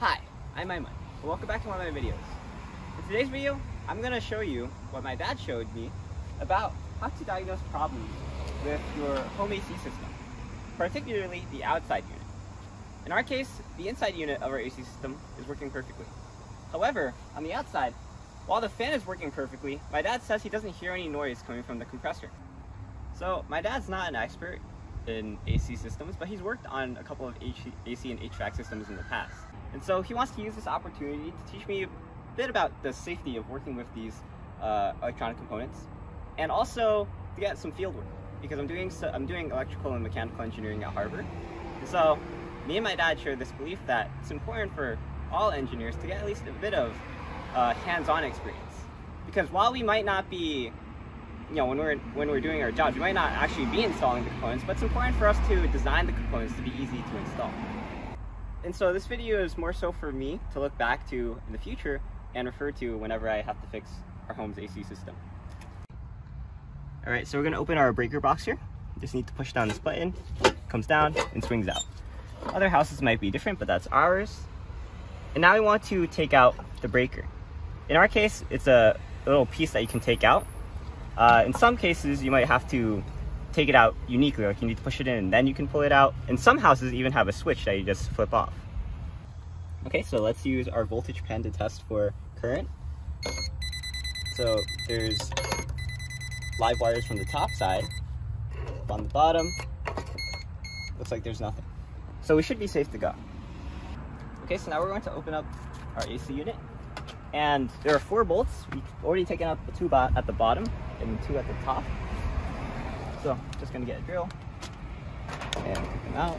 Hi, I'm Aiman, and welcome back to one of my videos. In today's video, I'm going to show you what my dad showed me about how to diagnose problems with your home AC system, particularly the outside unit. In our case, the inside unit of our AC system is working perfectly. However, on the outside, while the fan is working perfectly, my dad says he doesn't hear any noise coming from the compressor. So my dad's not an expert in AC systems, but he's worked on a couple of AC and HVAC systems in the past. And so he wants to use this opportunity to teach me a bit about the safety of working with these uh, electronic components, and also to get some field work because I'm doing so, I'm doing electrical and mechanical engineering at Harvard. And so me and my dad share this belief that it's important for all engineers to get at least a bit of uh, hands-on experience. Because while we might not be you know, when we're when we're doing our jobs, we might not actually be installing the components, but it's important for us to design the components to be easy to install. And so this video is more so for me to look back to in the future and refer to whenever I have to fix our home's AC system. All right, so we're gonna open our breaker box here. Just need to push down this button, comes down and swings out. Other houses might be different, but that's ours. And now we want to take out the breaker. In our case, it's a little piece that you can take out uh, in some cases, you might have to take it out uniquely, like you need to push it in and then you can pull it out. And some houses even have a switch that you just flip off. Okay, so let's use our voltage pen to test for current. So there's live wires from the top side. On the bottom, looks like there's nothing. So we should be safe to go. Okay, so now we're going to open up our AC unit. And there are four bolts. We've already taken out the two at the bottom and two at the top. So just gonna get a drill and take them out.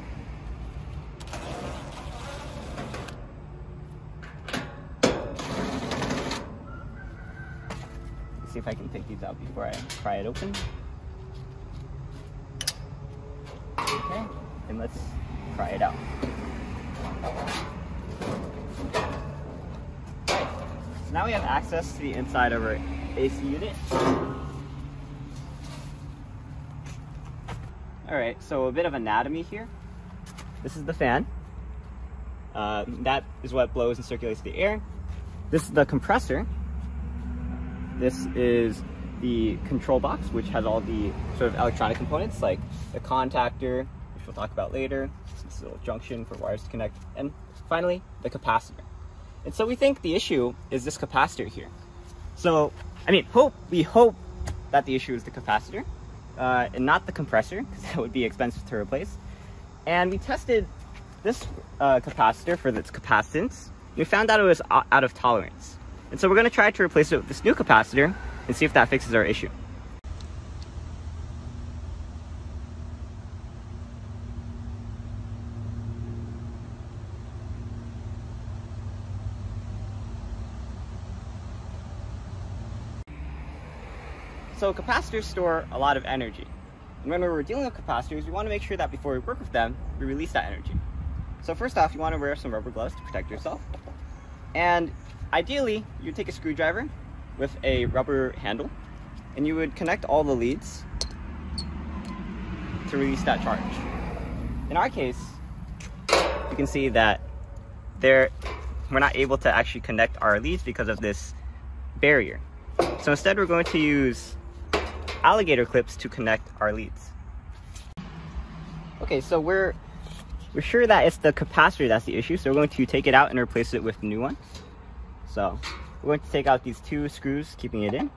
Let's see if I can take these out before I pry it open. Okay, and let's pry it out. So now we have access to the inside of our AC unit. All right, so a bit of anatomy here. This is the fan. Uh, that is what blows and circulates the air. This is the compressor. This is the control box, which has all the sort of electronic components like the contactor, which we'll talk about later, this little junction for wires to connect, and finally, the capacitor. And so we think the issue is this capacitor here. So, I mean, hope we hope that the issue is the capacitor uh, and not the compressor, because that would be expensive to replace. And we tested this uh, capacitor for its capacitance. We found out it was out of tolerance. And so we're going to try to replace it with this new capacitor and see if that fixes our issue. So capacitors store a lot of energy. And when we're dealing with capacitors, we want to make sure that before we work with them, we release that energy. So first off, you want to wear some rubber gloves to protect yourself. And ideally, you take a screwdriver with a rubber handle, and you would connect all the leads to release that charge. In our case, you can see that there we're not able to actually connect our leads because of this barrier. So instead, we're going to use alligator clips to connect our leads. Okay, so we're we're sure that it's the capacitor that's the issue, so we're going to take it out and replace it with new one. So we're going to take out these two screws, keeping it in.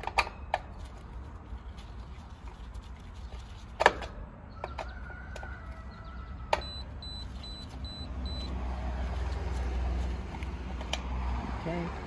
Okay.